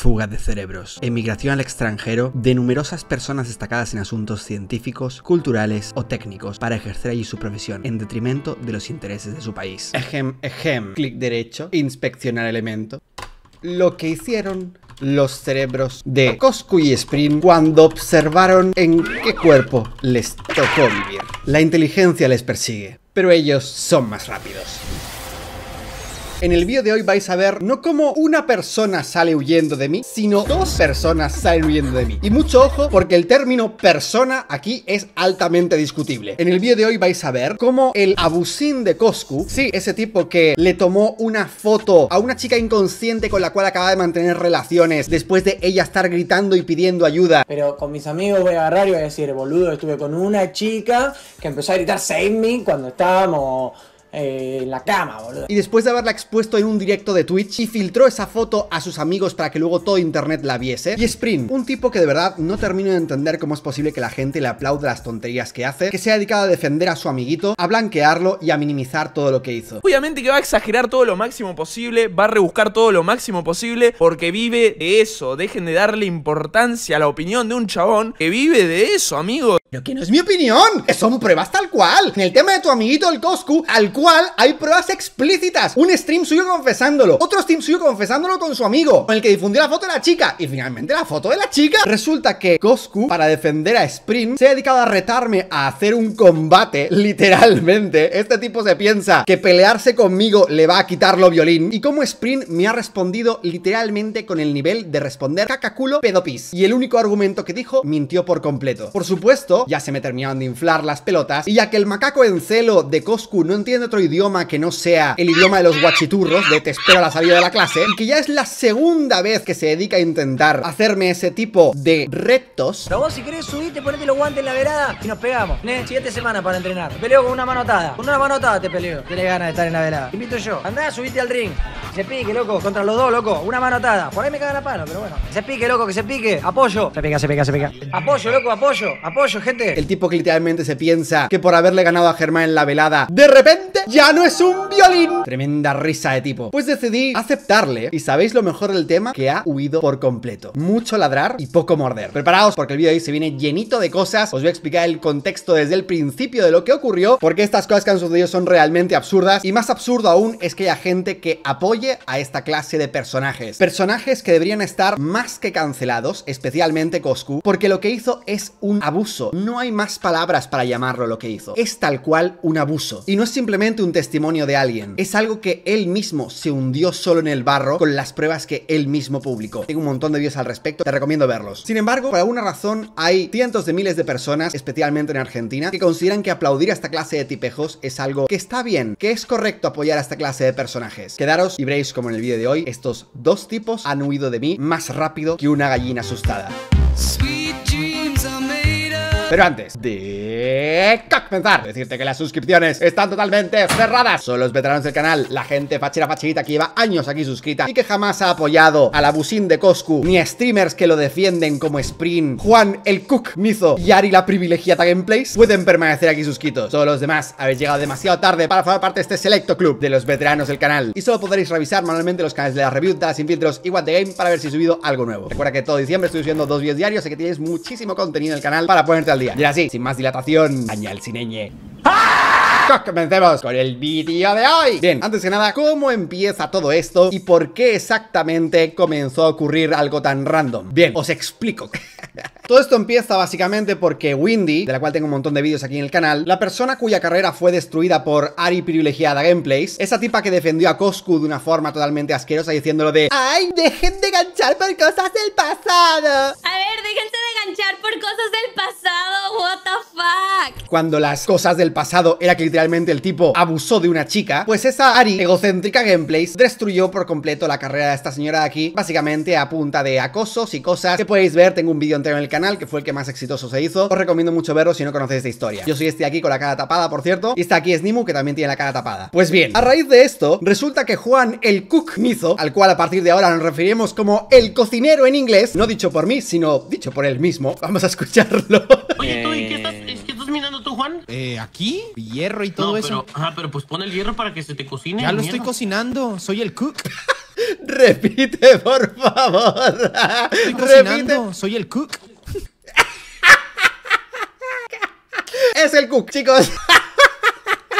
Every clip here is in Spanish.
Fuga de cerebros. Emigración al extranjero de numerosas personas destacadas en asuntos científicos, culturales o técnicos para ejercer allí su profesión en detrimento de los intereses de su país. Ejem, ejem. Clic derecho. Inspeccionar elemento. Lo que hicieron los cerebros de Coscu y Spring cuando observaron en qué cuerpo les tocó vivir. La inteligencia les persigue, pero ellos son más rápidos. En el vídeo de hoy vais a ver no cómo una persona sale huyendo de mí, sino dos personas salen huyendo de mí. Y mucho ojo porque el término persona aquí es altamente discutible. En el vídeo de hoy vais a ver cómo el abusín de Coscu, sí, ese tipo que le tomó una foto a una chica inconsciente con la cual acaba de mantener relaciones después de ella estar gritando y pidiendo ayuda. Pero con mis amigos voy a agarrar y voy a decir, boludo, estuve con una chica que empezó a gritar Save Me cuando estábamos eh, en la cama, boludo. Y después de haberla expuesto en un directo de Twitch y filtró esa foto a sus amigos para que luego todo internet la viese. Y Sprint, un tipo que de verdad no termino de entender cómo es posible que la gente le aplaude las tonterías que hace, que se ha dedicado a defender a su amiguito, a blanquearlo y a minimizar todo lo que hizo. Obviamente que va a exagerar todo lo máximo posible, va a rebuscar todo lo máximo posible, porque vive de eso. Dejen de darle importancia a la opinión de un chabón que vive de eso, amigos. Pero que no es mi opinión, que son pruebas tal cual. En el tema de tu amiguito el Coscu, al cual hay pruebas explícitas. Un stream suyo confesándolo, otro stream suyo confesándolo con su amigo, con el que difundió la foto de la chica. Y finalmente la foto de la chica. Resulta que Coscu, para defender a Sprint, se ha dedicado a retarme a hacer un combate, literalmente. Este tipo se piensa que pelearse conmigo le va a quitar lo violín. Y como Sprint me ha respondido literalmente con el nivel de responder cacaculo pedopis. Y el único argumento que dijo mintió por completo. Por supuesto, ya se me terminaron de inflar las pelotas. Y ya que el macaco en celo de Coscu no entiende otro idioma que no sea el idioma de los guachiturros, de te espero a la salida de la clase, y que ya es la segunda vez que se dedica a intentar hacerme ese tipo de retos. Pero vos si querés subirte, ponete los guantes en la velada y nos pegamos. ¿eh? Siete semanas para entrenar. peleo con una mano atada. Con una mano atada te peleo. Tienes ganas de estar en la velada. Te invito yo. Andá, subite al ring. Se pique, loco. Contra los dos, loco. Una mano atada. Por ahí me cagan la palo, pero bueno. Se pique, loco, que se pique. Apoyo. Se pica, se pica, se pica. Apoyo, loco, apoyo. Apoyo, gente. El tipo que literalmente se piensa que por haberle ganado a Germán en la velada, de repente ya no es un violín. Tremenda risa de tipo. Pues decidí aceptarle. Y sabéis lo mejor del tema, que ha huido por completo. Mucho ladrar y poco morder. Preparaos porque el vídeo de hoy se viene llenito de cosas. Os voy a explicar el contexto desde el principio de lo que ocurrió, porque estas cosas que han sucedido son realmente absurdas. Y más absurdo aún es que haya gente que apoye a esta clase de personajes. Personajes que deberían estar más que cancelados, especialmente Coscu, porque lo que hizo es un abuso. No hay más palabras para llamarlo lo que hizo. Es tal cual un abuso. Y no es simplemente un testimonio de alguien. Es algo que él mismo se hundió solo en el barro con las pruebas que él mismo publicó. Tengo un montón de vídeos al respecto, te recomiendo verlos. Sin embargo, por alguna razón hay cientos de miles de personas, especialmente en Argentina, que consideran que aplaudir a esta clase de tipejos es algo que está bien, que es correcto apoyar a esta clase de personajes. Quedaros y veréis como en el vídeo de hoy estos dos tipos han huido de mí más rápido que una gallina asustada. Pero antes de comenzar, decirte que las suscripciones están totalmente cerradas. Son los veteranos del canal, la gente fachera facherita que lleva años aquí suscrita y que jamás ha apoyado al abusín de Coscu, ni a streamers que lo defienden como Sprint, Juan el Cook Mizo y Ari la privilegiada Gameplays, pueden permanecer aquí suscritos. Todos los demás habéis llegado demasiado tarde para formar parte de este selecto club de los veteranos del canal. Y solo podréis revisar manualmente los canales de la review, sin filtros y What the Game para ver si he subido algo nuevo. Recuerda que todo diciembre estoy subiendo dos vídeos diarios, así que tienes muchísimo contenido en el canal para ponerte al día. Y así, sin más dilatación, añal cineñe. Comencemos con el vídeo de hoy Bien, antes que nada, ¿cómo empieza todo esto? ¿Y por qué exactamente comenzó a ocurrir algo tan random? Bien, os explico Todo esto empieza básicamente porque Windy, de la cual tengo un montón de vídeos aquí en el canal La persona cuya carrera fue destruida por Ari Privilegiada Gameplays Esa tipa que defendió a Coscu de una forma totalmente asquerosa diciéndolo de ¡Ay, dejen de ganchar por cosas del pasado! A ver, déjense de ganchar por cosas del pasado, what the fuck Cuando las cosas del pasado era que literalmente el tipo abusó de una chica, pues esa Ari egocéntrica gameplays destruyó por completo la carrera de esta señora de aquí, básicamente a punta de acosos y cosas que podéis ver, tengo un vídeo entero en el canal que fue el que más exitoso se hizo, os recomiendo mucho verlo si no conocéis esta historia. Yo soy este aquí con la cara tapada, por cierto, y está aquí es Nimu que también tiene la cara tapada. Pues bien, a raíz de esto, resulta que Juan el Cook Mizo, al cual a partir de ahora nos referiremos como el cocinero en inglés, no dicho por mí, sino dicho por él mismo, vamos a escucharlo. Oye, ¿tú y qué estás, mirando tú, Juan? Eh, aquí, hierro y todo no, eso. pero, ajá, pero pues pon el hierro para que se te cocine. Ya lo estoy cocinando, soy el cook. Repite, por favor. Estoy Repite. cocinando, soy el cook. Es el Cook, chicos.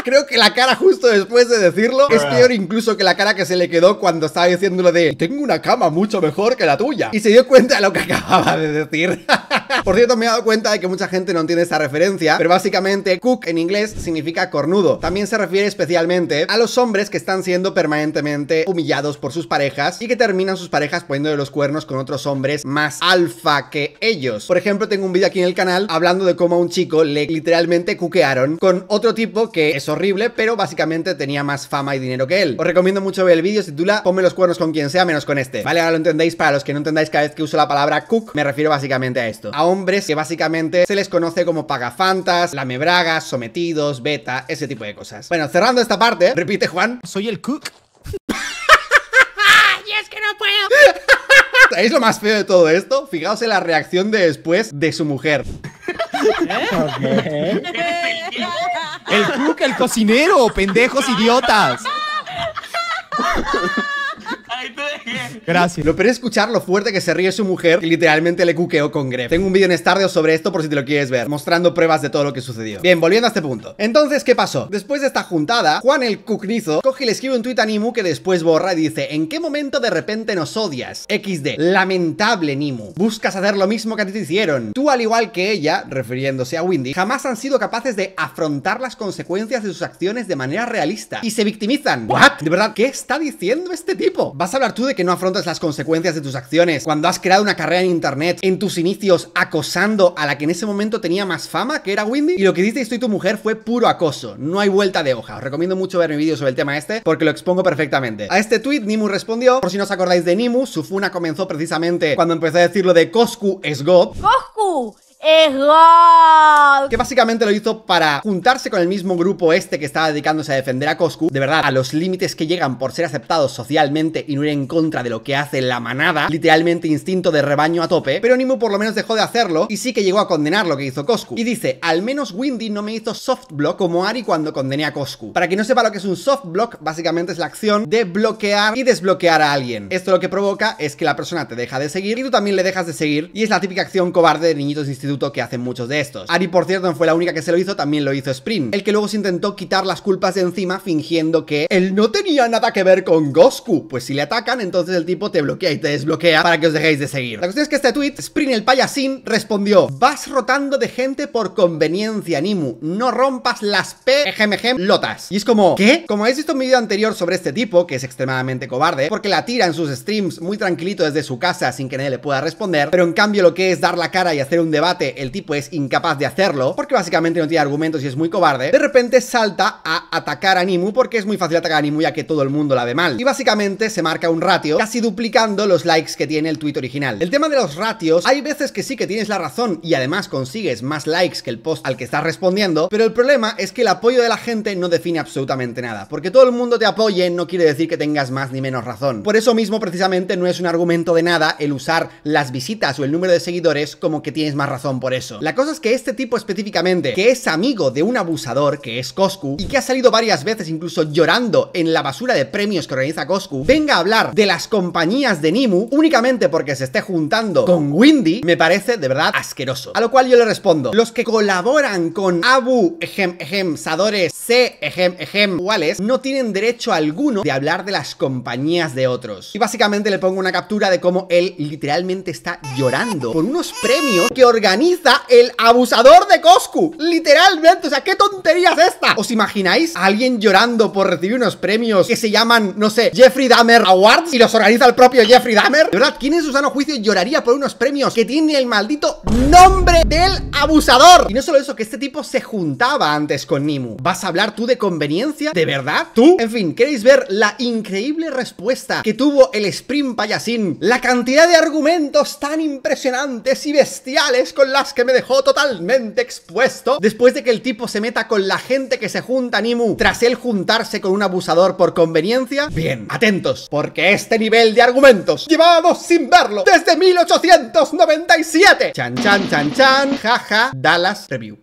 Creo que la cara justo después de decirlo es peor incluso que la cara que se le quedó cuando estaba diciendo lo de Tengo una cama mucho mejor que la tuya Y se dio cuenta de lo que acababa de decir. Por cierto, me he dado cuenta de que mucha gente no entiende esta referencia Pero básicamente cook en inglés significa cornudo. También se refiere especialmente a los hombres que están siendo permanentemente humillados por sus parejas Y que terminan sus parejas poniéndole los cuernos con otros hombres más alfa que ellos. Por ejemplo, tengo un vídeo aquí en el canal hablando de cómo a un chico le literalmente cuquearon Con otro tipo que es horrible, pero básicamente tenía más fama y dinero que él. Os recomiendo mucho ver el vídeo, se titula Ponme los cuernos con quien sea, menos con este. Vale, ahora lo entendéis, para los que no entendáis cada vez que uso la palabra cook, me refiero básicamente a esto. A hombres que básicamente se les conoce como pagafantas, lamebragas, sometidos, beta, ese tipo de cosas. Bueno, cerrando esta parte, repite Juan. Soy el cook. ¿Sabéis lo más feo de todo esto? Fijaos en la reacción de después de su mujer. El cook, el cocinero, pendejos idiotas. Ahí te dejé. Gracias. Lo peor es escuchar lo fuerte que se ríe su mujer y literalmente le cuqueó con Gref. Tengo un vídeo en Stardew sobre esto por si te lo quieres ver, mostrando pruebas de todo lo que sucedió. Bien, volviendo a este punto. Entonces, ¿qué pasó? Después de esta juntada, Juan el cucnizo coge y le escribe un tuit a Nimu que después borra y dice ¿En qué momento de repente nos odias? XD. Lamentable, Nimu. Buscas hacer lo mismo que a ti te hicieron. Tú, al igual que ella, refiriéndose a Windy, jamás han sido capaces de afrontar las consecuencias de sus acciones de manera realista. Y se victimizan. ¿What? De verdad, ¿qué está diciendo este tipo? ¿Vas a hablar tú de que no afrontas las consecuencias de tus acciones cuando has creado una carrera en internet en tus inicios acosando a la que en ese momento tenía más fama, que era Windy? Y lo que dices tú y tu mujer fue puro acoso. No hay vuelta de hoja. Os recomiendo mucho ver mi vídeo sobre el tema este porque lo expongo perfectamente. A este tweet Nimu respondió, por si no os acordáis de Nimu, su funa comenzó precisamente cuando empezó a decir lo de Coscu es God. Coscu es. Que básicamente lo hizo para juntarse con el mismo grupo este que estaba dedicándose a defender a Coscu. De verdad, a los límites que llegan por ser aceptados socialmente y no ir en contra de lo que hace la manada. Literalmente instinto de rebaño a tope. Pero Nimu por lo menos dejó de hacerlo y sí que llegó a condenar lo que hizo Coscu. Y dice, al menos Windy no me hizo soft block como Ari cuando condené a Coscu. Para quien no sepa lo que es un soft block, básicamente es la acción de bloquear y desbloquear a alguien. Esto lo que provoca es que la persona te deja de seguir y tú también le dejas de seguir. Y es la típica acción cobarde de niñitos de que hacen muchos de estos. Ari, por cierto, no fue la única que se lo hizo, también lo hizo Sprint, el que luego se intentó quitar las culpas de encima fingiendo que él no tenía nada que ver con Gosku. Pues si le atacan, entonces el tipo te bloquea y te desbloquea para que os dejéis de seguir. La cuestión es que este tweet, Sprint el payasín respondió, vas rotando de gente por conveniencia, Nimu, no rompas las P, lotas. Y es como, ¿qué? Como habéis visto en mi vídeo anterior sobre este tipo, que es extremadamente cobarde, porque la tira en sus streams muy tranquilito desde su casa sin que nadie le pueda responder, pero en cambio lo que es dar la cara y hacer un debate, el tipo es incapaz de hacerlo, porque básicamente no tiene argumentos y es muy cobarde, de repente salta a atacar a Nimu porque es muy fácil atacar a Nimu ya que todo el mundo la ve mal. Y básicamente se marca un ratio casi duplicando los likes que tiene el tweet original. El tema de los ratios, hay veces que sí que tienes la razón y además consigues más likes que el post al que estás respondiendo, pero el problema es que el apoyo de la gente no define absolutamente nada, porque todo el mundo te apoye no quiere decir que tengas más ni menos razón. Por eso mismo precisamente no es un argumento de nada el usar las visitas o el número de seguidores como que tienes más razón por eso. La cosa es que este tipo específicamente, que es amigo de un abusador, que es Coscu, y que ha salido varias veces incluso llorando en la basura de premios que organiza Coscu, venga a hablar de las compañías de Nimu únicamente porque se esté juntando con Windy, me parece de verdad asqueroso. A lo cual yo le respondo, los que colaboran con Abu, ejem, ejem, Sadores, C, ejem, ejem, Wales, no tienen derecho alguno de hablar de las compañías de otros. Y básicamente le pongo una captura de cómo él literalmente está llorando por unos premios que organiza el abusador de Coscu. Literalmente, o sea, ¿qué tontería es esta? ¿Os imagináis a alguien llorando por recibir unos premios que se llaman, no sé, Jeffrey Dahmer Awards y los organiza el propio Jeffrey Dahmer? De verdad, ¿quién en su sano juicio lloraría por unos premios que tiene el maldito nombre del abusador? Y no solo eso, que este tipo se juntaba antes con Nimu. ¿Vas a hablar tú de conveniencia? ¿De verdad? ¿Tú? En fin, ¿queréis ver la increíble respuesta que tuvo el Sprint Payasín? La cantidad de argumentos tan impresionantes y bestiales con las que me dejó totalmente expuesto después de que el tipo se meta con la gente que se junta a Nimu tras él juntarse con un abusador por conveniencia. Bien, atentos, porque este nivel de argumentos llevábamos sin verlo desde 1897. Chan, chan, chan, chan, jaja, Dallas Review.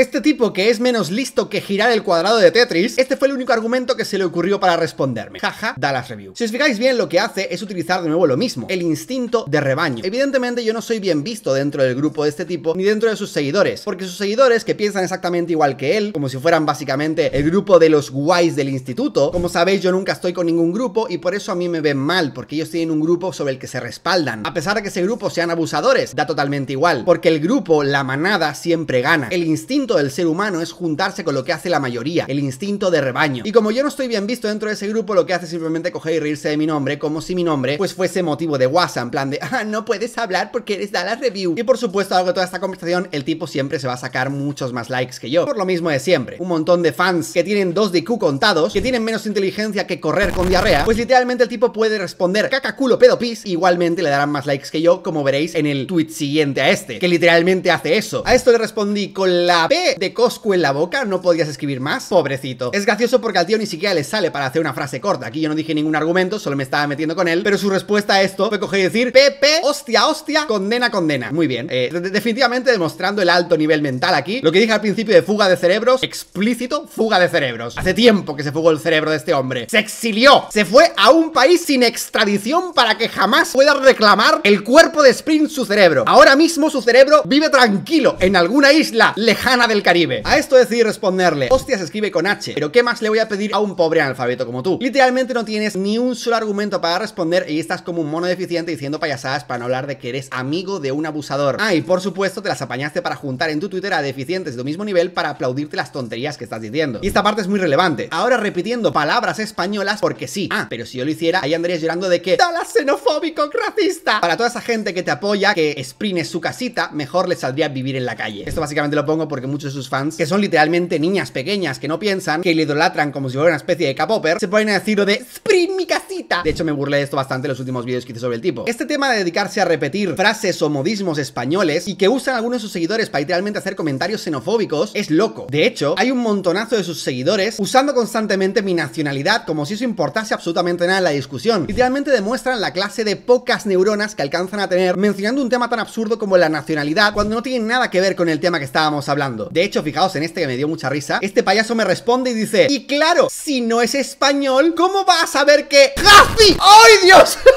Este tipo que es menos listo que girar el cuadrado de Tetris, este fue el único argumento que se le ocurrió para responderme. Jaja, Dallas Review. Si os fijáis bien, lo que hace es utilizar de nuevo lo mismo, el instinto de rebaño. Evidentemente yo no soy bien visto dentro del grupo de este tipo, ni dentro de sus seguidores, porque sus seguidores que piensan exactamente igual que él, como si fueran básicamente el grupo de los guays del instituto, como sabéis yo nunca estoy con ningún grupo y por eso a mí me ven mal, porque ellos tienen un grupo sobre el que se respaldan. A pesar de que ese grupo sean abusadores, da totalmente igual, porque el grupo, la manada, siempre gana. El instinto del ser humano es juntarse con lo que hace la mayoría, el instinto de rebaño. Y como yo no estoy bien visto dentro de ese grupo, lo que hace es simplemente coger y reírse de mi nombre, como si mi nombre pues fuese motivo de WhatsApp, en plan de, ah, no puedes hablar porque eres Dallas Review. Y por supuesto, a lo largo de toda esta conversación, el tipo siempre se va a sacar muchos más likes que yo. Por lo mismo de siempre. Un montón de fans que tienen dos de IQ contados, que tienen menos inteligencia que correr con diarrea, pues literalmente el tipo puede responder caca culo pedo pis, igualmente le darán más likes que yo, como veréis en el tweet siguiente a este, que literalmente hace eso. A esto le respondí con la P de Coscu en la boca, no podías escribir más, pobrecito. Es gracioso porque al tío ni siquiera le sale para hacer una frase corta, aquí yo no dije ningún argumento, solo me estaba metiendo con él, pero su respuesta a esto fue coger y decir Pepe, hostia, hostia, condena, condena. Muy bien, eh, de- definitivamente demostrando el alto nivel mental aquí. Lo que dije al principio de fuga de cerebros, explícito, fuga de cerebros. Hace tiempo que se fugó el cerebro de este hombre. Se exilió, se fue a un país sin extradición para que jamás pueda reclamar el cuerpo de Spring su cerebro. Ahora mismo su cerebro vive tranquilo en alguna isla lejana del Caribe. A esto decidí responderle, hostia se escribe con H, pero ¿qué más le voy a pedir a un pobre analfabeto como tú? Literalmente no tienes ni un solo argumento para responder y estás como un mono deficiente diciendo payasadas para no hablar de que eres amigo de un abusador. Ah, y por supuesto te las apañaste para juntar en tu Twitter a deficientes de tu mismo nivel para aplaudirte las tonterías que estás diciendo. Y esta parte es muy relevante. Ahora repitiendo palabras españolas porque sí. Ah, pero si yo lo hiciera, ahí andarías llorando de que Dallas xenofóbico, racista. Para toda esa gente que te apoya, que Spring es su casita, mejor les saldría vivir en la calle. Esto básicamente lo pongo porque muchos de sus fans, que son literalmente niñas pequeñas que no piensan, que le idolatran como si fuera una especie de K-popper, se ponen a decir lo de Spring mi casita. De hecho, me burlé de esto bastante en los últimos vídeos que hice sobre el tipo. Este tema de dedicarse a repetir frases o modismos españoles y que usan algunos de sus seguidores para literalmente hacer comentarios xenofóbicos es loco. De hecho, hay un montonazo de sus seguidores usando constantemente mi nacionalidad como si eso importase absolutamente nada en la discusión. Literalmente demuestran la clase de pocas neuronas que alcanzan a tener mencionando un tema tan absurdo como la nacionalidad cuando no tiene nada que ver con el tema que estábamos hablando. De hecho, fijaos en este que me dio mucha risa. Este payaso me responde y dice, y claro, si no es español, ¿cómo vas a saber que... ¡Gafi! ¡Ay, Dios!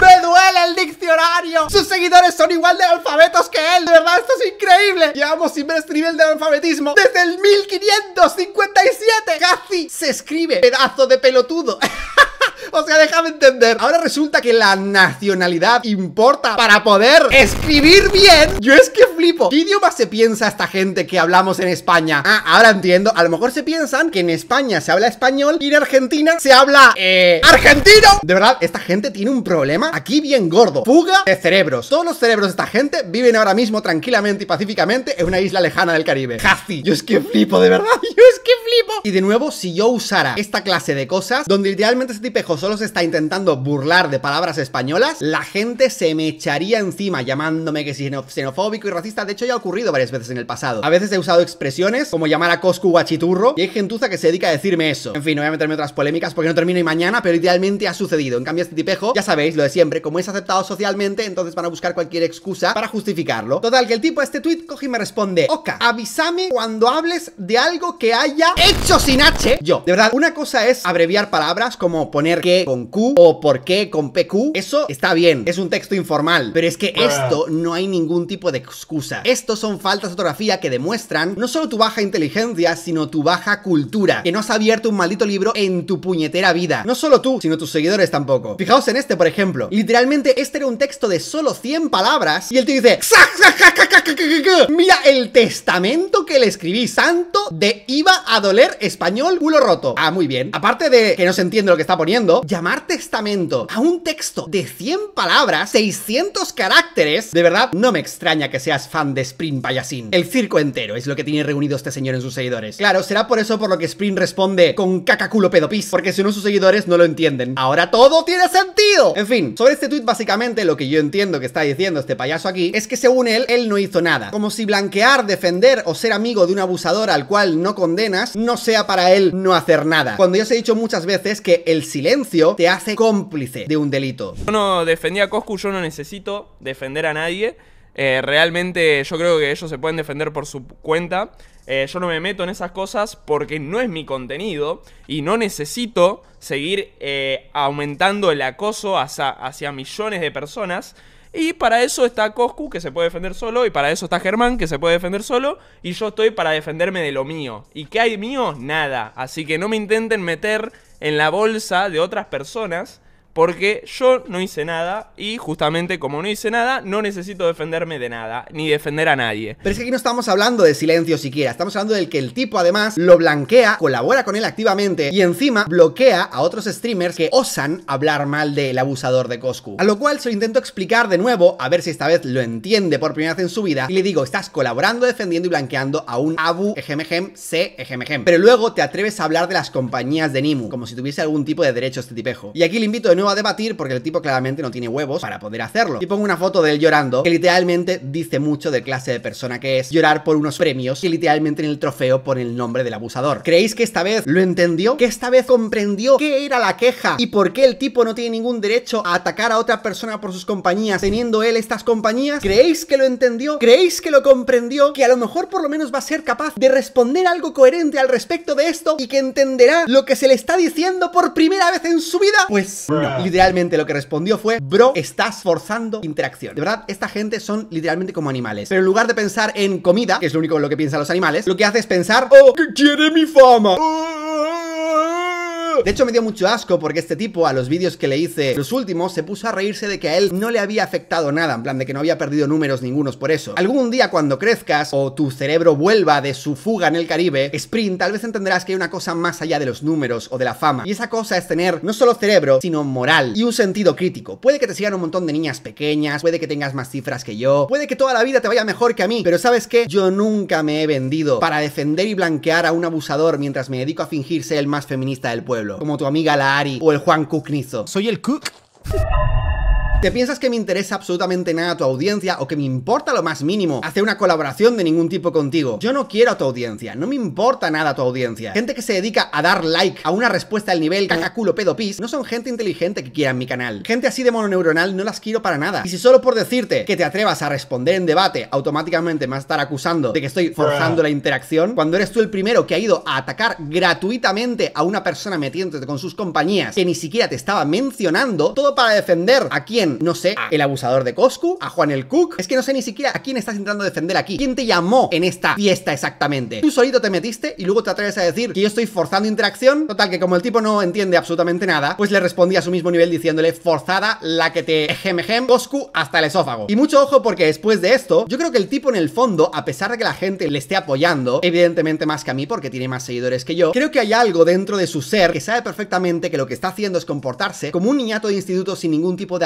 ¡Me duele el diccionario! Sus seguidores son igual de alfabetos que él. De verdad, esto es increíble. Llevamos sin ver este nivel de alfabetismo desde el 1557. Casi se escribe. Pedazo de pelotudo. O sea, déjame entender. Ahora resulta que la nacionalidad importa para poder escribir bien. Yo es que flipo. ¿Qué idioma se piensa esta gente que hablamos en España? Ah, ahora entiendo. A lo mejor se piensan que en España se habla español y en Argentina se habla eh, argentino. De verdad, esta gente tiene un problema aquí bien gordo. Fuga de cerebros. Todos los cerebros de esta gente viven ahora mismo tranquilamente y pacíficamente en una isla lejana del Caribe. Casi. Yo es que flipo, de verdad. Yo es que flipo. Y de nuevo, si yo usara esta clase de cosas, donde literalmente este tipejo solo se está intentando burlar de palabras españolas, la gente se me echaría encima llamándome que xenofóbico y racista. De hecho, ya ha ocurrido varias veces en el pasado. A veces he usado expresiones como llamar a Coscu guachiturro y hay gentuza que se dedica a decirme eso. En fin, no voy a meterme otras polémicas porque no termino ni mañana, pero literalmente ha sucedido. En cambio, este tipejo, ya sabéis, lo de siempre, como es aceptado socialmente, entonces van a buscar cualquier excusa para justificarlo. Total, que el tipo a este tweet coge y me responde, Oka, avísame cuando hables de algo que haya hecho sin H. Yo, de verdad, una cosa es abreviar palabras como poner que con Q o por qué con PQ. Eso está bien, es un texto informal, pero es que esto no hay ningún tipo de excusa. Estos son faltas de ortografía que demuestran no solo tu baja inteligencia, sino tu baja cultura, que no has abierto un maldito libro en tu puñetera vida. No solo tú, sino tus seguidores tampoco. Fijaos en este, por ejemplo. Literalmente, este era un texto de solo 100 palabras y él te dice... Mira el testamento que le escribí, santo de iba a doler español culo roto. Ah, muy bien. Aparte de que no se entiende lo que está poniendo, llamar testamento a un texto de 100 palabras, 600 caracteres, de verdad no me extraña que seas fan de Spring Payasín. El circo entero es lo que tiene reunido este señor en sus seguidores. Claro, será por eso por lo que Spring responde con caca culo pedo pis, porque si no sus seguidores no lo entienden. Ahora todo tiene sentido. En fin, sobre este tweet básicamente lo que yo entiendo que está diciendo este payaso aquí es que según él, él no hizo nada. Como si blanquear, defender o ser amigo de un abusador al cual no condenas no sea para él no hacer nada. Cuando ya os he dicho muchas veces que el silencio te hace cómplice de un delito. Yo no defendía a Coscu, yo no necesito defender a nadie. Eh, realmente yo creo que ellos se pueden defender por su cuenta. Eh, yo no me meto en esas cosas porque no es mi contenido y no necesito seguir eh, aumentando el acoso hacia, hacia millones de personas. Y para eso está Coscu, que se puede defender solo. Y para eso está Germán, que se puede defender solo. Y yo estoy para defenderme de lo mío. ¿Y qué hay mío? Nada. Así que no me intenten meter en la bolsa de otras personas. Porque yo no hice nada y justamente como no hice nada, no necesito defenderme de nada, ni defender a nadie. Pero es que aquí no estamos hablando de silencio siquiera, estamos hablando del que el tipo además lo blanquea, colabora con él activamente y encima bloquea a otros streamers que osan hablar mal del abusador de Coscu. A lo cual se lo intento explicar de nuevo, a ver si esta vez lo entiende por primera vez en su vida, y le digo, estás colaborando, defendiendo y blanqueando a un Abu Egemehem C Egemehem. Pero luego te atreves a hablar de las compañías de Nimu, como si tuviese algún tipo de derecho este tipejo. Y aquí le invito de a debatir porque el tipo claramente no tiene huevos para poder hacerlo. Y pongo una foto de él llorando que literalmente dice mucho de clase de persona que es llorar por unos premios que literalmente en el trofeo pone el nombre del abusador. ¿Creéis que esta vez lo entendió? ¿Que esta vez comprendió qué era la queja? ¿Y por qué el tipo no tiene ningún derecho a atacar a otra persona por sus compañías teniendo él estas compañías? ¿Creéis que lo entendió? ¿Creéis que lo comprendió? Que a lo mejor por lo menos va a ser capaz de responder algo coherente al respecto de esto y que entenderá lo que se le está diciendo por primera vez en su vida? Pues no, literalmente lo que respondió fue, bro, estás forzando interacción. De verdad, esta gente son literalmente como animales. Pero en lugar de pensar en comida, que es lo único en lo que piensan los animales, lo que hace es pensar, oh, que quiere mi fama. De hecho me dio mucho asco porque este tipo a los vídeos que le hice los últimos se puso a reírse de que a él no le había afectado nada, en plan de que no había perdido números ningunos por eso. Algún día cuando crezcas o tu cerebro vuelva de su fuga en el Caribe, Sprint, tal vez entenderás que hay una cosa más allá de los números o de la fama. Y esa cosa es tener no solo cerebro, sino moral y un sentido crítico. Puede que te sigan un montón de niñas pequeñas, puede que tengas más cifras que yo, puede que toda la vida te vaya mejor que a mí, pero ¿sabes qué? Yo nunca me he vendido para defender y blanquear a un abusador mientras me dedico a fingir ser el más feminista del pueblo, como tu amiga la Ari o el Juan Cooknizo. Soy el cook. ¿Te piensas que me interesa absolutamente nada tu audiencia o que me importa lo más mínimo hacer una colaboración de ningún tipo contigo? Yo no quiero a tu audiencia, no me importa nada tu audiencia. Gente que se dedica a dar like a una respuesta del nivel cacaculo pedo pis no son gente inteligente que quiera en mi canal. Gente así de mononeuronal no las quiero para nada. Y si solo por decirte que te atrevas a responder en debate, automáticamente me vas a estar acusando de que estoy forzando la interacción, cuando eres tú el primero que ha ido a atacar gratuitamente a una persona metiéndote con sus compañías que ni siquiera te estaba mencionando, todo para defender a quién no sé, a el abusador de Coscu, a Juan el Cook. Es que no sé ni siquiera a quién estás intentando defender aquí. ¿Quién te llamó en esta fiesta exactamente? Tú solito te metiste y luego te atreves a decir que yo estoy forzando interacción. Total, que como el tipo no entiende absolutamente nada, pues le respondí a su mismo nivel diciéndole forzada la que te ejemejem Coscu hasta el esófago. Y mucho ojo porque después de esto, yo creo que el tipo en el fondo, a pesar de que la gente le esté apoyando, evidentemente más que a mí porque tiene más seguidores que yo, creo que hay algo dentro de su ser que sabe perfectamente que lo que está haciendo es comportarse como un niñato de instituto sin ningún tipo de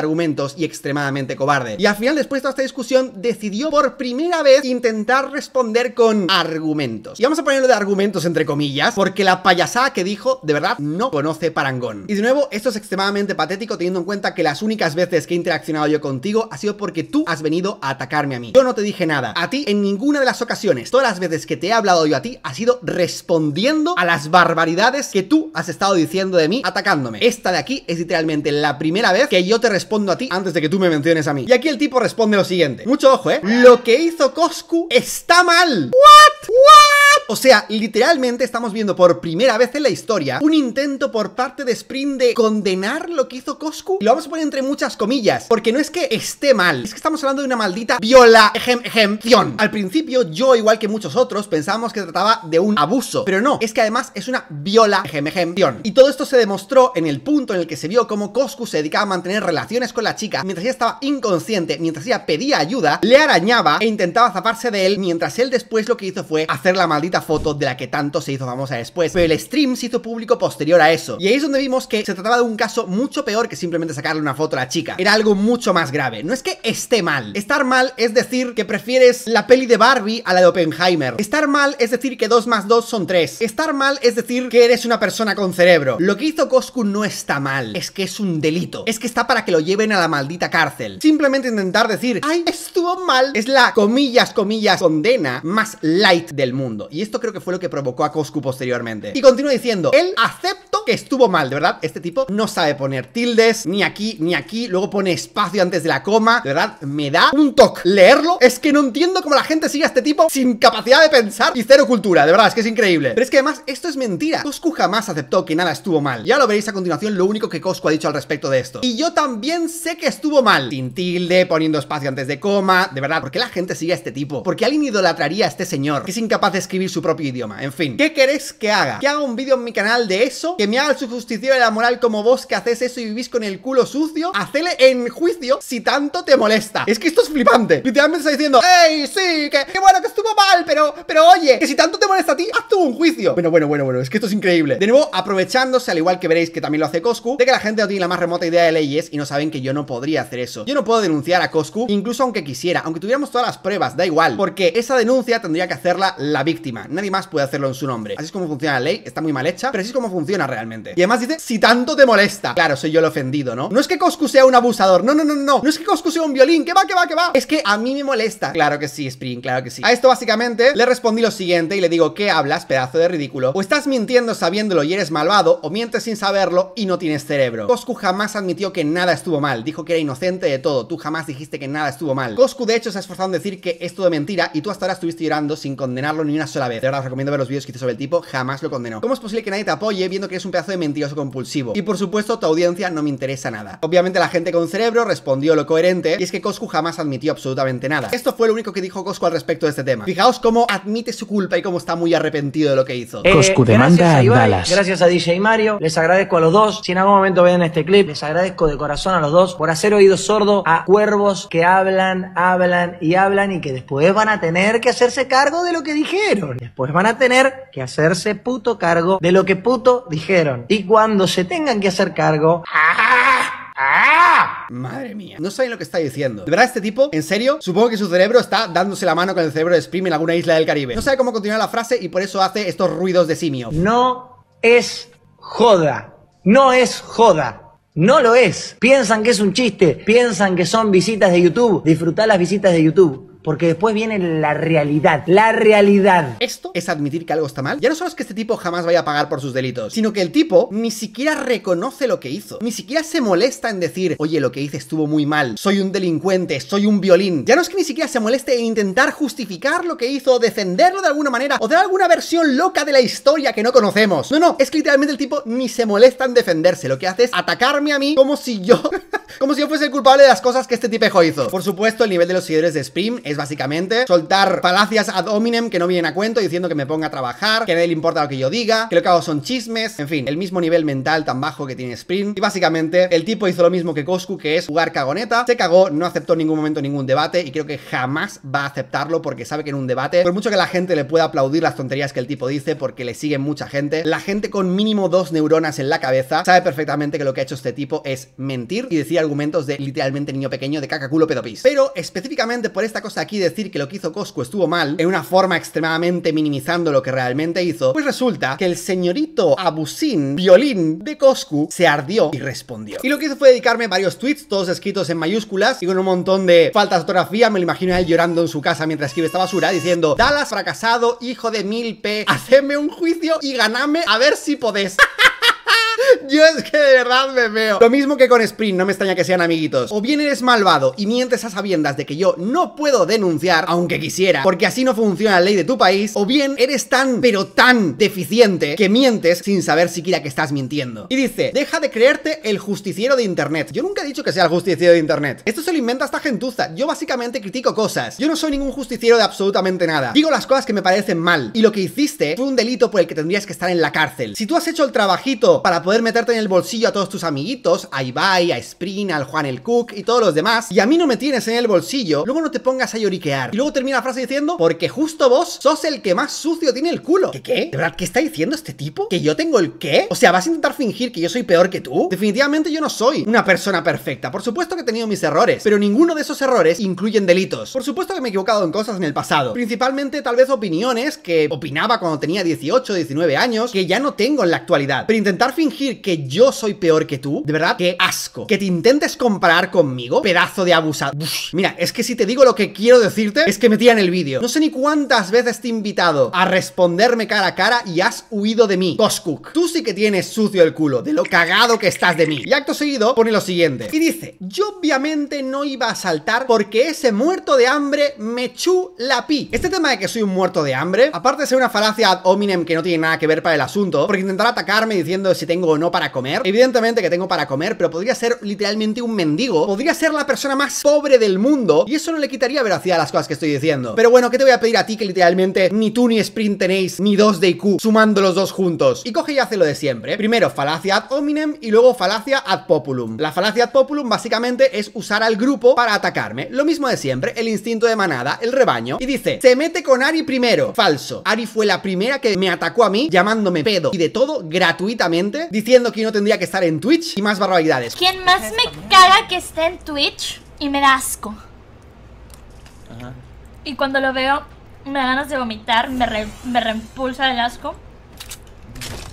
y extremadamente cobarde. Y al final, después de toda esta discusión, decidió por primera vez intentar responder con argumentos. Y vamos a ponerlo de argumentos entre comillas, porque la payasada que dijo, de verdad, no conoce parangón. Y de nuevo, esto es extremadamente patético teniendo en cuenta que las únicas veces que he interaccionado yo contigo ha sido porque tú has venido a atacarme a mí. Yo no te dije nada. A ti en ninguna de las ocasiones, todas las veces que te he hablado yo a ti, ha sido respondiendo a las barbaridades que tú has estado diciendo de mí, atacándome. Esta de aquí es literalmente la primera vez que yo te respondo a ti antes de que tú me menciones a mí. Y aquí el tipo responde lo siguiente. Mucho ojo, ¿eh? Lo que hizo Coscu está mal. ¿What? ¿What? O sea, literalmente estamos viendo por primera vez en la historia un intento por parte de Sprint de condenar lo que hizo Coscu. Y lo vamos a poner entre muchas comillas, porque no es que esté mal, es que estamos hablando de una maldita viola ejempción. Al principio, yo, igual que muchos otros, pensábamos que trataba de un abuso, pero no, es que además es una viola ejempción. Y todo esto se demostró en el punto en el que se vio cómo Coscu se dedicaba a mantener relaciones con la chica mientras ella estaba inconsciente, mientras ella pedía ayuda, le arañaba e intentaba zafarse de él, mientras él después lo que hizo fue hacer la maldita foto de la que tanto se hizo famosa después. Pero el stream se hizo público posterior a eso. Y ahí es donde vimos que se trataba de un caso mucho peor que simplemente sacarle una foto a la chica. Era algo mucho más grave. No es que esté mal. Estar mal es decir que prefieres la peli de Barbie a la de Oppenheimer. Estar mal es decir que 2 más 2 son 3. Estar mal es decir que eres una persona con cerebro. Lo que hizo Coscu no está mal. Es que es un delito. Es que está para que lo lleven a la maldita cárcel. Simplemente intentar decir, ay, estuvo mal. Es la comillas, comillas, condena más light del mundo. Y esto creo que fue lo que provocó a Coscu posteriormente. Y continúa diciendo, él acepto que estuvo mal, de verdad, este tipo no sabe poner tildes, ni aquí, ni aquí, luego pone espacio antes de la coma, de verdad, me da un toque. Leerlo, es que no entiendo cómo la gente sigue a este tipo sin capacidad de pensar y cero cultura, de verdad, es que es increíble. Pero es que además, esto es mentira. Coscu jamás aceptó que nada estuvo mal. Ya lo veréis a continuación lo único que Coscu ha dicho al respecto de esto. Y yo también sé que estuvo mal. Sin tilde, poniendo espacio antes de coma, de verdad, ¿por qué la gente sigue a este tipo? ¿Por qué alguien idolatraría a este señor que es incapaz de escribir su propio idioma? En fin, ¿qué queréis que haga? ¿Que haga un vídeo en mi canal de eso? ¿Que me haga el justiciero de la moral como vos que haces eso y vivís con el culo sucio? Hacele en juicio si tanto te molesta. Es que esto es flipante. Literalmente está diciendo, ¡Ey, sí! Que, que bueno, que mal, pero, pero oye, que si tanto te molesta a ti, haz tú un juicio. Bueno, bueno, bueno, bueno, es que esto es increíble. De nuevo, aprovechándose, al igual que veréis que también lo hace Coscu, de que la gente no tiene la más remota idea de leyes y no saben que yo no podría hacer eso. Yo no puedo denunciar a Coscu, incluso aunque quisiera, aunque tuviéramos todas las pruebas, da igual, porque esa denuncia tendría que hacerla la víctima. Nadie más puede hacerlo en su nombre. Así es como funciona la ley, está muy mal hecha, pero así es como funciona realmente. Y además dice, si tanto te molesta. Claro, soy yo el ofendido, ¿no? No es que Coscu sea un abusador, no, no, no, no. No es que Coscu sea un violín, que va, que va, que va. Es que a mí me molesta. Claro que sí, Spring, claro que sí. A esto básicamente le respondí lo siguiente y le digo, ¿qué hablas, pedazo de ridículo? O estás mintiendo sabiéndolo y eres malvado, o mientes sin saberlo y no tienes cerebro. Coscu jamás admitió que nada estuvo mal, dijo que era inocente de todo, tú jamás dijiste que nada estuvo mal. Coscu de hecho se ha esforzado en decir que es todo mentira y tú hasta ahora estuviste llorando sin condenarlo ni una sola vez. De verdad recomiendo ver los vídeos que hice sobre el tipo, jamás lo condenó. ¿Cómo es posible que nadie te apoye viendo que eres un pedazo de mentiroso compulsivo? Y por supuesto tu audiencia no me interesa nada. Obviamente la gente con cerebro respondió lo coherente y es que Coscu jamás admitió absolutamente nada. Esto fue lo único que dijo Coscu al respecto de este tema. Fijaos cómo admite su culpa y cómo está muy arrepentido de lo que hizo. Eh, Coscu demanda a Ibai, Dallas. Gracias a DJ Mario. Les agradezco a los dos. Si en algún momento ven este clip, les agradezco de corazón a los dos por hacer oídos sordos a cuervos que hablan, hablan y hablan y que después van a tener que hacerse cargo de lo que dijeron. Después van a tener que hacerse puto cargo de lo que puto dijeron. Y cuando se tengan que hacer cargo... ¡ah! Madre mía, no saben lo que está diciendo. De verdad, este tipo, en serio, supongo que su cerebro está dándose la mano con el cerebro de Sprim en alguna isla del Caribe. No sabe cómo continuar la frase y por eso hace estos ruidos de simio. No es joda. No es joda. No lo es. Piensan que es un chiste. Piensan que son visitas de YouTube. Disfrutad las visitas de YouTube. Porque después viene la realidad. La realidad. Esto es admitir que algo está mal. Ya no solo es que este tipo jamás vaya a pagar por sus delitos, sino que el tipo ni siquiera reconoce lo que hizo. Ni siquiera se molesta en decir, oye, lo que hice estuvo muy mal. Soy un delincuente, soy un violín. Ya no es que ni siquiera se moleste en intentar justificar lo que hizo, defenderlo de alguna manera o dar alguna versión loca de la historia que no conocemos. No, no, es que literalmente el tipo ni se molesta en defenderse. Lo que hace es atacarme a mí como si yo, como si yo fuese el culpable de las cosas que este tipejo hizo. Por supuesto, el nivel de los seguidores de Sprim es básicamente soltar falacias ad hominem que no vienen a cuento diciendo que me ponga a trabajar, que a nadie le importa lo que yo diga, que lo que hago son chismes, en fin, el mismo nivel mental tan bajo que tiene Sprint. Y básicamente el tipo hizo lo mismo que Coscu, que es jugar cagoneta, se cagó, no aceptó en ningún momento ningún debate y creo que jamás va a aceptarlo porque sabe que en un debate, por mucho que la gente le pueda aplaudir las tonterías que el tipo dice porque le sigue mucha gente, la gente con mínimo dos neuronas en la cabeza sabe perfectamente que lo que ha hecho este tipo es mentir y decir argumentos de literalmente niño pequeño de caca culo pedopis. Pero específicamente por esta cosa aquí decir que lo que hizo Coscu estuvo mal, en una forma extremadamente minimizando lo que realmente hizo, pues resulta que el señorito abusín, violín de Coscu, se ardió y respondió. Y lo que hizo fue dedicarme varios tweets, todos escritos en mayúsculas y con un montón de faltas de ortografía, me lo imagino a él llorando en su casa mientras escribe esta basura, diciendo, Dallas fracasado, hijo de mil P, hacedme un juicio y ganame a ver si podés. Yo es que de verdad me veo. Lo mismo que con Sprint, no me extraña que sean amiguitos. O bien eres malvado y mientes a sabiendas de que yo no puedo denunciar, aunque quisiera, porque así no funciona la ley de tu país. O bien eres tan, pero tan deficiente que mientes sin saber siquiera que estás mintiendo. Y dice, deja de creerte el justiciero de internet. Yo nunca he dicho que sea el justiciero de internet. Esto se lo inventa esta gentuza. Yo básicamente critico cosas. Yo no soy ningún justiciero de absolutamente nada. Digo las cosas que me parecen mal. Y lo que hiciste fue un delito por el que tendrías que estar en la cárcel. Si tú has hecho el trabajito para poder meterte en el bolsillo a todos tus amiguitos, a Ibai, a Spring, al Juan el Cook y todos los demás, y a mí no me tienes en el bolsillo, luego no te pongas a lloriquear. Y luego termina la frase diciendo, porque justo vos sos el que más sucio tiene el culo. ¿Qué qué? ¿De verdad qué está diciendo este tipo? ¿Que yo tengo el qué? O sea, ¿vas a intentar fingir que yo soy peor que tú? Definitivamente yo no soy una persona perfecta. Por supuesto que he tenido mis errores, pero ninguno de esos errores incluyen delitos. Por supuesto que me he equivocado en cosas en el pasado. Principalmente tal vez opiniones que opinaba cuando tenía 18, 19 años, que ya no tengo en la actualidad. Pero intentar fingir que yo soy peor que tú? De verdad, qué asco. Que te intentes comparar conmigo, pedazo de abusado. Mira, es que si te digo lo que quiero decirte, es que me tiran el vídeo. No sé ni cuántas veces te he invitado a responderme cara a cara y has huido de mí. Cook, tú sí que tienes sucio el culo, de lo cagado que estás de mí. Y acto seguido pone lo siguiente. Y dice, yo obviamente no iba a saltar porque ese muerto de hambre me la pi. Este tema de que soy un muerto de hambre, aparte de ser una falacia ad hominem que no tiene nada que ver para el asunto, porque intentar atacarme diciendo si tengo o no para comer, evidentemente que tengo para comer, pero podría ser literalmente un mendigo, podría ser la persona más pobre del mundo, y eso no le quitaría veracidad a las cosas que estoy diciendo. Pero bueno, ¿qué te voy a pedir a ti que literalmente ni tú ni Sprint tenéis ni dos de IQ sumando los dos juntos? Y coge y hace lo de siempre. Primero falacia ad hominem y luego falacia ad populum. La falacia ad populum básicamente es usar al grupo para atacarme. Lo mismo de siempre, el instinto de manada, el rebaño. Y dice, se mete con Ari primero. Falso. Ari fue la primera que me atacó a mí, llamándome pedo y de todo gratuitamente, diciendo que no tendría que estar en Twitch y más barbaridades. ¿Quién más me caga que esté en Twitch y me da asco? Y cuando lo veo, me da ganas de vomitar, me, re- me reimpulsa el asco.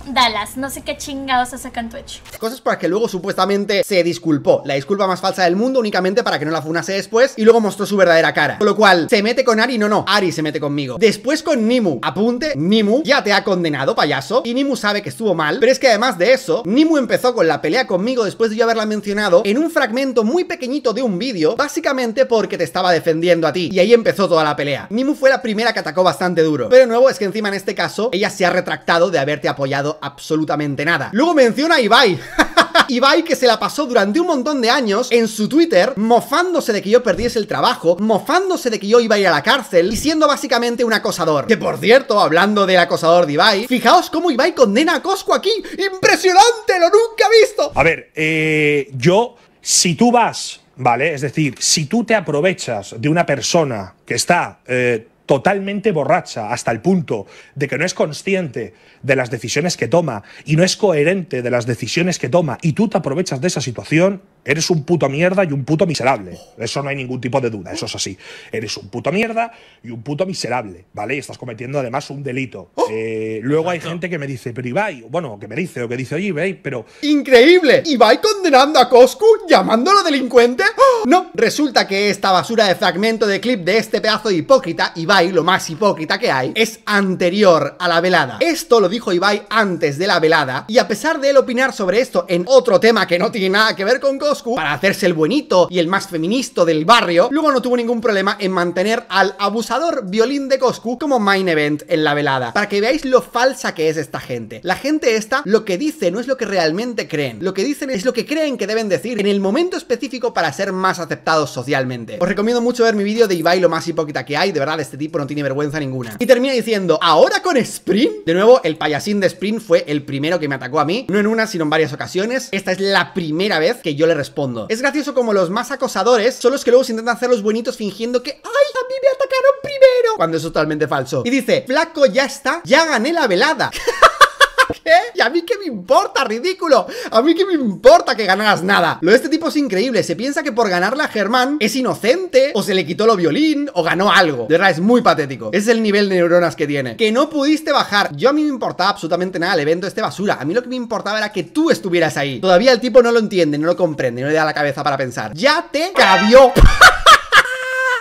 Dallas, no sé qué chingados hace Twitch. Cosas por las que luego supuestamente se disculpó. La disculpa más falsa del mundo únicamente para que no la funase después y luego mostró su verdadera cara. Con lo cual, se mete con Ari, no, no, Ari se mete conmigo. Después con Nimu. Apunte, Nimu ya te ha condenado, payaso. Y Nimu sabe que estuvo mal. Pero es que además de eso, Nimu empezó con la pelea conmigo después de yo haberla mencionado en un fragmento muy pequeñito de un vídeo, básicamente porque te estaba defendiendo a ti. Y ahí empezó toda la pelea. Nimu fue la primera que atacó bastante duro. Pero de nuevo es que encima en este caso, ella se ha retractado de haberte apoyado absolutamente nada. Luego menciona a Ibai. Ibai que se la pasó durante un montón de años en su Twitter mofándose de que yo perdiese el trabajo, mofándose de que yo iba a ir a la cárcel y siendo básicamente un acosador. Que por cierto, hablando del acosador de Ibai, fijaos cómo Ibai condena a Cosco aquí. ¡Impresionante! ¡Lo nunca visto! A ver, eh, yo, si tú vas, ¿vale? Es decir, si tú te aprovechas de una persona que está eh, totalmente borracha hasta el punto de que no es consciente de las decisiones que toma y no es coherente de las decisiones que toma y tú te aprovechas de esa situación, eres un puto mierda y un puto miserable. Eso no hay ningún tipo de duda, eso es así. Eres un puto mierda y un puto miserable, ¿vale? Y estás cometiendo además un delito. Eh, luego hay gente que me dice, pero Ibai, bueno, que me dice o que dice, oye, Ibai, pero ¡Increíble! ¿Ibai condenando a Coscu? ¿Llamándolo delincuente? ¡Oh! No, resulta que esta basura de fragmento de clip de este pedazo de hipócrita, Ibai, lo más hipócrita que hay, es anterior a la velada. Esto lo dijo Ibai antes de la velada, y a pesar de él opinar sobre esto en otro tema que no tiene nada que ver con Coscu, para hacerse el buenito y el más feminista del barrio, luego no tuvo ningún problema en mantener al abusador violín de Coscu como main event en la velada. Para que veáis lo falsa que es esta gente. La gente esta lo que dice no es lo que realmente creen. Lo que dicen es lo que creen que deben decir en el momento específico para ser más aceptados socialmente. Os recomiendo mucho ver mi vídeo de Ibai lo más hipócrita que hay. De verdad, este tipo no tiene vergüenza ninguna. Y termina diciendo, ahora con Sprint. De nuevo, el payasín de Sprint fue el primero que me atacó a mí. No en una, sino en varias ocasiones. Esta es la primera vez que yo le respondo. Es gracioso como los más acosadores son los que luego se intentan hacer los buenitos fingiendo que, ¡ay! A mí me atacaron primero. Cuando es totalmente falso. Y dice, flaco, ya está. Ya gané la velada. ¿Qué? ¿Y a mí qué me importa, ridículo? A mí qué me importa que ganaras nada. Lo de este tipo es increíble. Se piensa que por ganarle a Germán es inocente, o se le quitó lo violín, o ganó algo. De verdad, es muy patético. Es el nivel de neuronas que tiene. Que no pudiste bajar. Yo a mí me importaba absolutamente nada el evento este basura. A mí lo que me importaba era que tú estuvieras ahí. Todavía el tipo no lo entiende, no lo comprende, no le da la cabeza para pensar. Ya te cabió.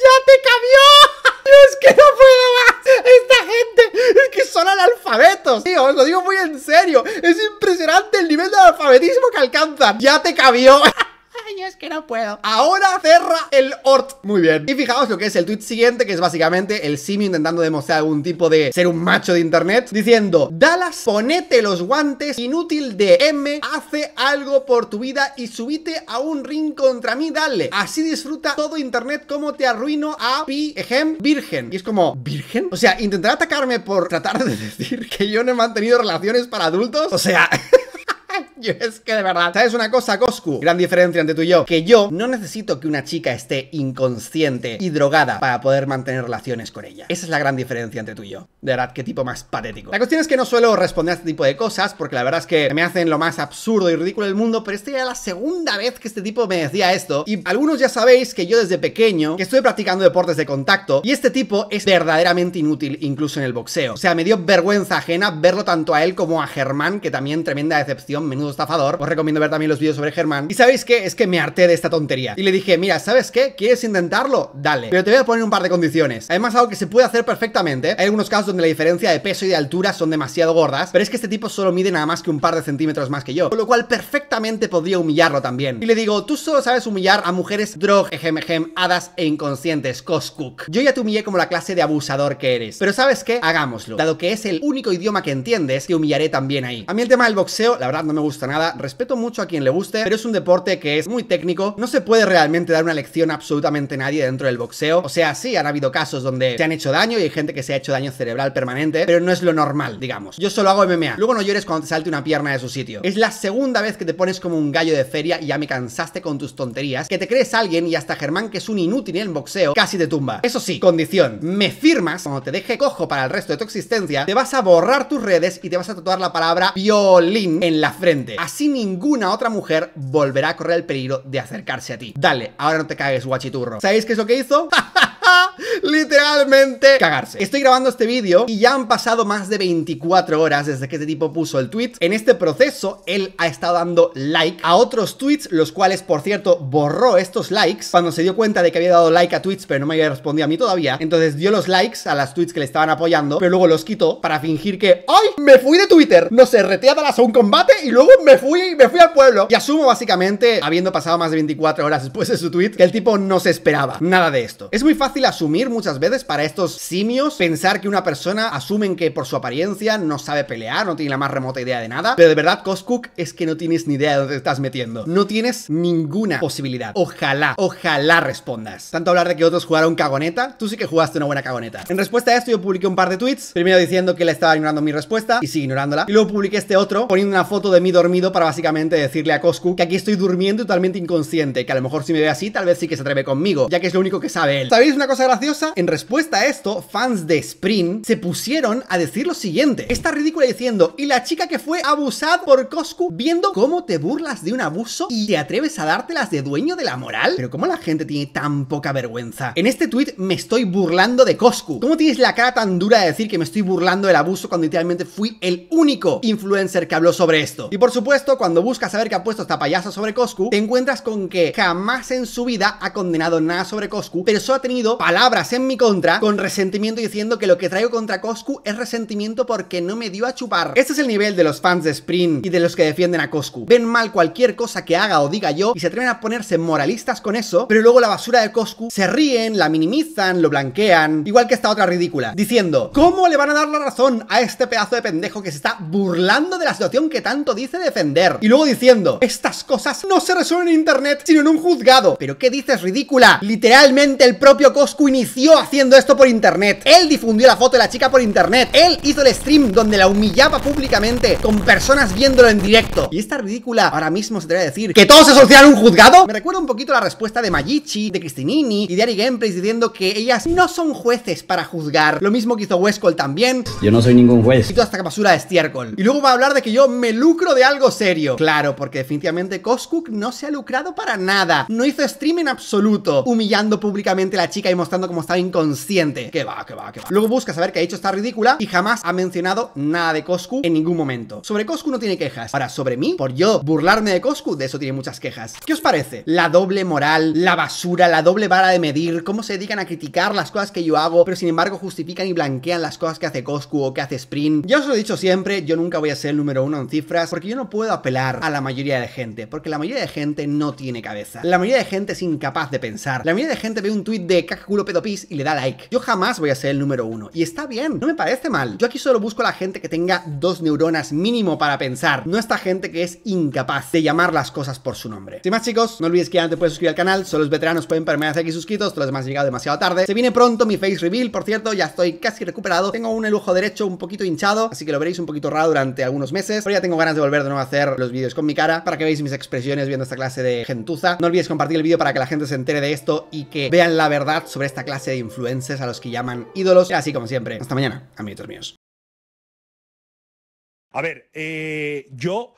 ¡Ya te cabió! Es que no puedo más. Esta gente es que son analfabetos. Tío, os lo digo muy en serio. Es impresionante el nivel de analfabetismo que alcanzan. Ya te cabió. Ay, es que no puedo. Ahora cerra el Ort. Muy bien. Y fijaos lo que es el tweet siguiente, que es básicamente el simio intentando demostrar algún tipo de ser un macho de internet, diciendo: Dallas, ponete los guantes, inútil de M, hace algo por tu vida y subite a un ring contra mí, dale. Así disfruta todo internet como te arruino a pi, ejem, virgen. Y es como, ¿virgen? O sea, intentar atacarme por tratar de decir que yo no he mantenido relaciones para adultos. O sea. Yo es que de verdad, ¿sabes una cosa, Coscu? Gran diferencia entre tú y yo, que yo no necesito que una chica esté inconsciente y drogada para poder mantener relaciones con ella. Esa es la gran diferencia entre tú y yo. De verdad, qué tipo más patético. La cuestión es que no suelo responder a este tipo de cosas, porque la verdad es que me hacen lo más absurdo y ridículo del mundo, pero esta ya era la segunda vez que este tipo me decía esto, y algunos ya sabéis que yo desde pequeño, que estoy practicando deportes de contacto, y este tipo es verdaderamente inútil incluso en el boxeo. O sea, me dio vergüenza ajena verlo tanto a él como a Germán, que también tremenda decepción, menudos estafador. Os recomiendo ver también los vídeos sobre Germán. Y sabéis qué? Es que me harté de esta tontería. Y le dije, mira, ¿sabes qué? ¿Quieres intentarlo? Dale. Pero te voy a poner un par de condiciones. Además, algo que se puede hacer perfectamente. Hay algunos casos donde la diferencia de peso y de altura son demasiado gordas. Pero es que este tipo solo mide nada más que un par de centímetros más que yo. Con lo cual, perfectamente podría humillarlo también. Y le digo, tú solo sabes humillar a mujeres drog, ejem, ejem, hadas e inconscientes, Coscook. Yo ya te humillé como la clase de abusador que eres. Pero ¿sabes qué? Hagámoslo. Dado que es el único idioma que entiendes, te humillaré también ahí. A mí el tema del boxeo, la verdad, no me gusta nada. Respeto mucho a quien le guste, pero es un deporte que es muy técnico. No se puede realmente dar una lección a absolutamente nadie dentro del boxeo. O sea, sí, han habido casos donde se han hecho daño y hay gente que se ha hecho daño cerebral permanente, pero no es lo normal, digamos. Yo solo hago MMA. Luego no llores cuando te salte una pierna de su sitio. Es la segunda vez que te pones como un gallo de feria y ya me cansaste con tus tonterías, que te crees alguien y hasta Germán, que es un inútil en el boxeo, casi te tumba. Eso sí, condición, me firmas, cuando te deje cojo para el resto de tu existencia, te vas a borrar tus redes y te vas a tatuar la palabra violín en la frente. Así ninguna otra mujer volverá a correr el peligro de acercarse a ti. Dale, ahora no te cagues, guachiturro. ¿Sabéis qué es lo que hizo? Literalmente cagarse. Estoy grabando este vídeo y ya han pasado más de 24 horas desde que este tipo puso el tweet. En este proceso, él ha estado dando like a otros tweets, los cuales, por cierto, borró estos likes cuando se dio cuenta de que había dado like a tweets, pero no me había respondido a mí todavía. Entonces dio los likes a las tweets que le estaban apoyando, pero luego los quitó para fingir que ¡Ay! Me fui de Twitter. No sé, reté a Dallas a un combate y luego me fui, me fui al pueblo. Y asumo básicamente, habiendo pasado más de 24 horas después de su tweet, que el tipo no se esperaba nada de esto. Es muy fácil asumir muchas veces para estos simios pensar que una persona asumen que por su apariencia no sabe pelear, no tiene la más remota idea de nada. Pero de verdad, Coscook, es que no tienes ni idea de dónde te estás metiendo. No tienes ninguna posibilidad. Ojalá, ojalá respondas. Tanto hablar de que otros jugaron cagoneta, tú sí que jugaste una buena cagoneta. En respuesta a esto, yo publiqué un par de tweets. Primero diciendo que le estaba ignorando mi respuesta y sigue ignorándola. Y luego publiqué este otro poniendo una foto de mí dormido para básicamente decirle a Coscook que aquí estoy durmiendo y totalmente inconsciente. Que a lo mejor si me ve así, tal vez sí que se atreve conmigo, ya que es lo único que sabe él. ¿Sabéis una cosa graciosa? En respuesta a esto, fans de Sprint se pusieron a decir lo siguiente. Esta ridícula diciendo, y la chica que fue abusada por Coscu, viendo cómo te burlas de un abuso y te atreves a dártelas de dueño de la moral. Pero ¿cómo la gente tiene tan poca vergüenza? En este tweet me estoy burlando de Coscu. ¿Cómo tienes la cara tan dura de decir que me estoy burlando del abuso cuando literalmente fui el único influencer que habló sobre esto? Y por supuesto, cuando buscas saber qué ha puesto esta payasa sobre Coscu, te encuentras con que jamás en su vida ha condenado nada sobre Coscu, pero solo ha tenido palabras en mi contra con resentimiento diciendo que lo que traigo contra Coscu es resentimiento porque no me dio a chupar. Este es el nivel de los fans de Sprint y de los que defienden a Coscu. Ven mal cualquier cosa que haga o diga yo y se atreven a ponerse moralistas con eso, pero luego la basura de Coscu se ríen, la minimizan, lo blanquean, igual que esta otra ridícula, diciendo, ¿cómo le van a dar la razón a este pedazo de pendejo que se está burlando de la situación que tanto dice defender? Y luego diciendo, estas cosas no se resuelven en internet, sino en un juzgado. ¿Pero qué dices, ridícula? Literalmente el propio Coscu inició haciendo esto por internet. Él difundió la foto de la chica por internet. Él hizo el stream donde la humillaba públicamente con personas viéndolo en directo. Y esta ridícula ahora mismo se te va a decir que todo se soluciona en un juzgado. Me recuerda un poquito la respuesta de Mayichi, de Cristinini y de Ari Gameplays diciendo que ellas no son jueces para juzgar. Lo mismo que hizo Westcol también. Yo no soy ningún juez. Y toda esta basura de estiércol. Y luego va a hablar de que yo me lucro de algo serio. Claro, porque definitivamente Coscook no se ha lucrado para nada. No hizo stream en absoluto, humillando públicamente a la chica y mostrando cómo estaba inconsciente. Que va, que va, que va. Luego busca saber que ha hecho esta ridícula y jamás ha mencionado nada de Coscu en ningún momento. Sobre Coscu no tiene quejas. Ahora, sobre mí, por yo burlarme de Coscu, de eso tiene muchas quejas. ¿Qué os parece? La doble moral, la basura, la doble vara de medir, cómo se dedican a criticar las cosas que yo hago, pero sin embargo justifican y blanquean las cosas que hace Coscu o que hace Sprint. Yo os lo he dicho siempre, yo nunca voy a ser el número uno en cifras, porque yo no puedo apelar a la mayoría de gente, porque la mayoría de gente no tiene cabeza. La mayoría de gente es incapaz de pensar. La mayoría de gente ve un tweet de caca culo pedopis y le da like. Yo jamás voy a ser el número uno. Y está bien, no me parece mal. Yo aquí solo busco a la gente que tenga dos neuronas mínimo para pensar, no esta gente que es incapaz de llamar las cosas por su nombre. Sin más chicos, no olvides que ya no te puedes suscribir al canal, solo los veteranos pueden permanecer aquí suscritos, todos los demás han llegado demasiado tarde. Se viene pronto mi face reveal, por cierto, ya estoy casi recuperado. Tengo un el ojo derecho un poquito hinchado, así que lo veréis un poquito raro durante algunos meses, pero ya tengo ganas de volver de nuevo a hacer los vídeos con mi cara, para que veáis mis expresiones viendo esta clase de gentuza. No olvides compartir el vídeo para que la gente se entere de esto y que vean la verdad sobre esta clase de influencers a los que llaman ídolos. Y así como siempre, hasta mañana, amiguitos míos. A ver, eh, yo